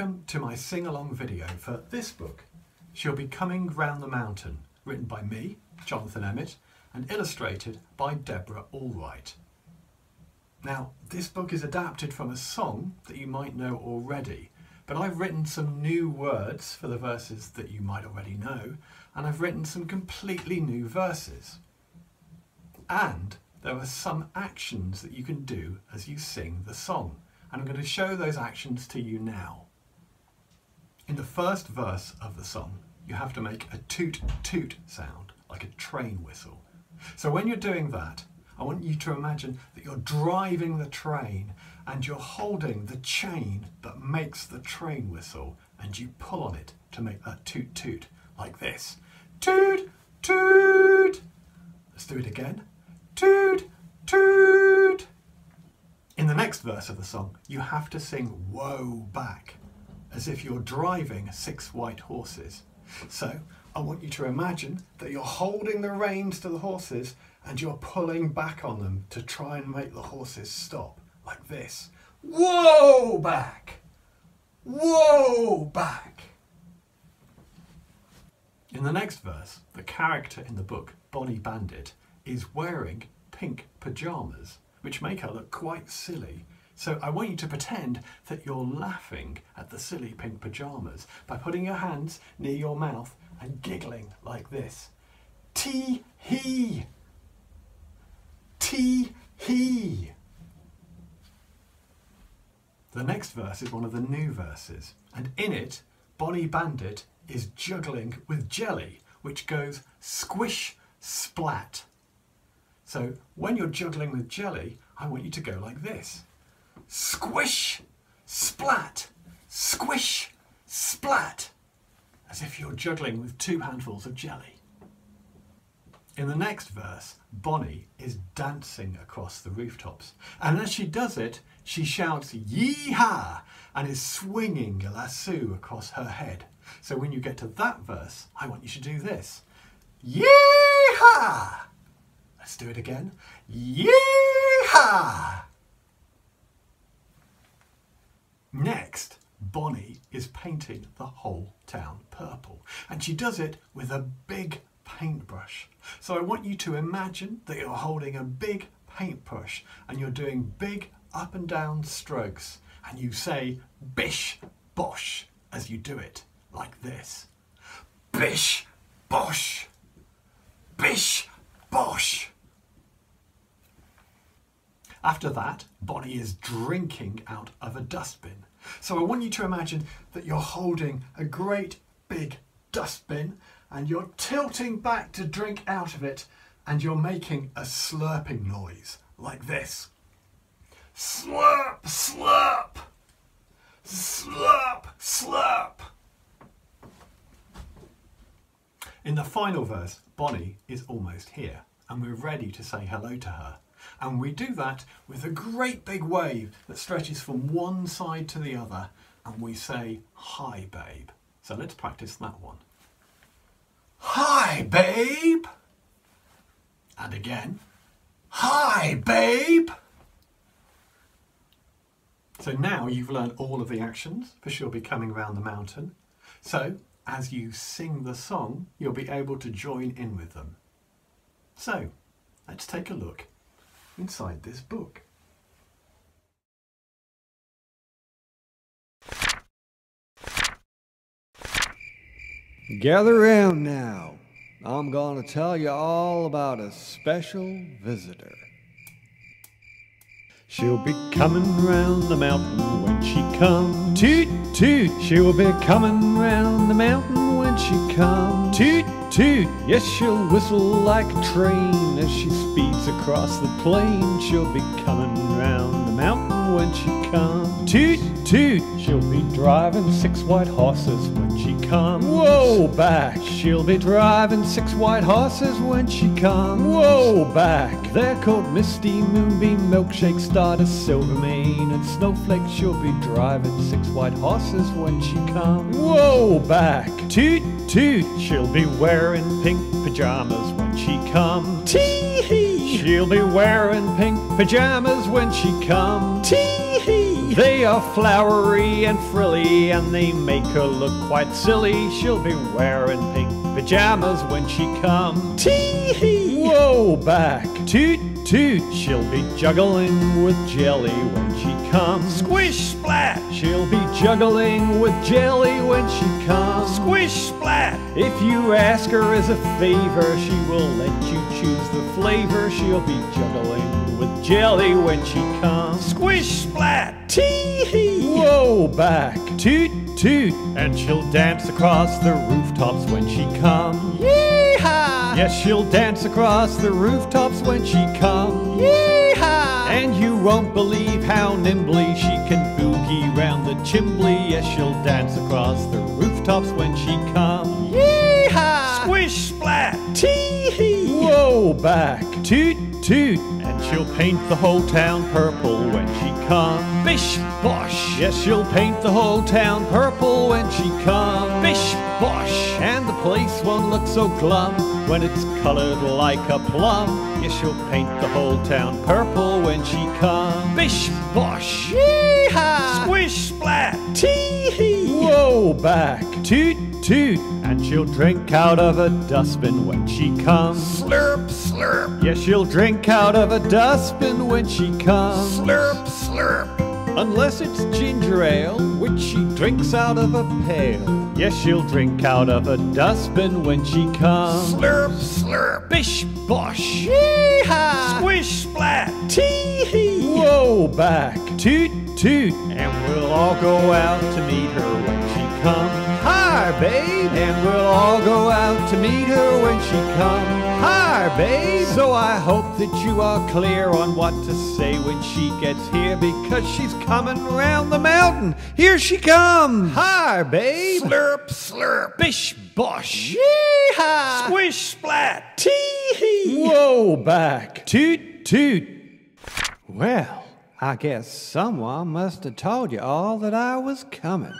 Welcome to my sing-along video for this book. She'll be coming round the mountain, written by me, Jonathan Emmett, and illustrated by Deborah Allwright. Now, this book is adapted from a song that you might know already, but I've written some new words for the verses that you might already know, and I've written some completely new verses. And there are some actions that you can do as you sing the song, and I'm going to show those actions to you now. In the first verse of the song, you have to make a toot toot sound, like a train whistle. So when you're doing that, I want you to imagine that you're driving the train and you're holding the chain that makes the train whistle and you pull on it to make that toot toot, like this. Toot toot! Let's do it again. Toot toot! In the next verse of the song, you have to sing whoa back, as if you're driving six white horses. So I want you to imagine that you're holding the reins to the horses and you're pulling back on them to try and make the horses stop, like this. Whoa back! Whoa back! In the next verse, the character in the book, Bonnie Bandit, is wearing pink pyjamas which make her look quite silly. So I want you to pretend that you're laughing at the silly pink pyjamas by putting your hands near your mouth and giggling like this. Tee hee! Tee hee! The next verse is one of the new verses, and in it, Bonnie Bandit is juggling with jelly, which goes squish splat. So when you're juggling with jelly, I want you to go like this. Squish, splat, squish, splat. As if you're juggling with two handfuls of jelly. In the next verse, Bonnie is dancing across the rooftops. And as she does it, she shouts yee-haw and is swinging a lasso across her head. So when you get to that verse, I want you to do this. Yee-haw! Let's do it again. Yeehaw! Next, Bonnie is painting the whole town purple. And she does it with a big paintbrush. So I want you to imagine that you're holding a big paintbrush and you're doing big up and down strokes. And you say bish bosh as you do it, like this. Bish bosh! Bish bosh! After that, Bonnie is drinking out of a dustbin. So I want you to imagine that you're holding a great big dustbin and you're tilting back to drink out of it and you're making a slurping noise like this. Slurp, slurp, slurp, slurp. In the final verse, Bonnie is almost here and we're ready to say hello to her. And we do that with a great big wave that stretches from one side to the other and we say, hi babe. So let's practice that one. Hi babe! And again, hi babe! So now you've learned all of the actions for She'll Be Coming Round the Mountain. So as you sing the song, you'll be able to join in with them. So let's take a look inside this book. Gather round now. I'm going to tell you all about a special visitor. She'll be coming round the mountain when she comes. Toot toot! She'll be coming round the mountain when she comes. Toot toot! Yes, she'll whistle like a train as she speeds across the plain. She'll be coming round mountain when she comes. Toot toot! She'll be driving six white horses when she comes. Whoa, back! She'll be driving six white horses when she comes. Whoa, back! They're called Misty, Moonbeam, Milkshake, Stardust, Silvermane, and Snowflake. She'll be driving six white horses when she comes. Whoa, back! Toot toot! She'll be wearing pink pajamas when she comes. Tee hee! She'll be wearing pink pajamas when she comes. Tee-hee! They are flowery and frilly and they make her look quite silly. She'll be wearing pink pajamas when she comes. Tee-hee! Whoa, back. Toot toot. She'll be juggling with jelly when she comes. Squish splat. She'll be juggling with jelly when she comes. Squish splat. If you ask her as a favor, she will let you choose the flavor. She'll be juggling with jelly when she comes. Squish splat. Tee hee. Whoa, back. Toot toot. And she'll dance across the rooftops when she comes. Yeehaw! Yes, she'll dance across the rooftops when she comes. Yeehaw! And you won't believe how nimbly she can boogie round the chimbley. Yes, she'll dance across the rooftops when she comes. Yeehaw! Squish splat! Tee hee! Whoa, back! Toot toot! And she'll paint the whole town purple when she comes. Bish bosh! Yes, she'll paint the whole town purple when she comes. Bish bosh! And the place won't look so glum when it's colored like a plum. Yes, she'll paint the whole town purple when she comes. Bish bosh! Yeehaw! Squish splat! Tee hee! Whoa, back! Toot toot! And she'll drink out of a dustbin when she comes. Slurp, slurp. Yes, she'll drink out of a dustbin when she comes. Slurp, slurp. Unless it's ginger ale, which she drinks out of a pail. Yes, she'll drink out of a dustbin when she comes. Slurp, slurp. Bish, bosh. Yeehaw! Squish, splat. Tee hee. Whoa, back. Toot, toot. And we'll all go out to meet her when she comes. Hi, babe. And we'll all go out to meet her when she comes. Hi, babe. So I hope that you are clear on what to say when she gets here because she's coming round the mountain. Here she comes. Hi, babe. Slurp, slurp. Bish, bosh. Yeehaw. Squish, splat. Tee hee. Whoa, back. Toot, toot. Well, I guess someone must have told you all that I was coming.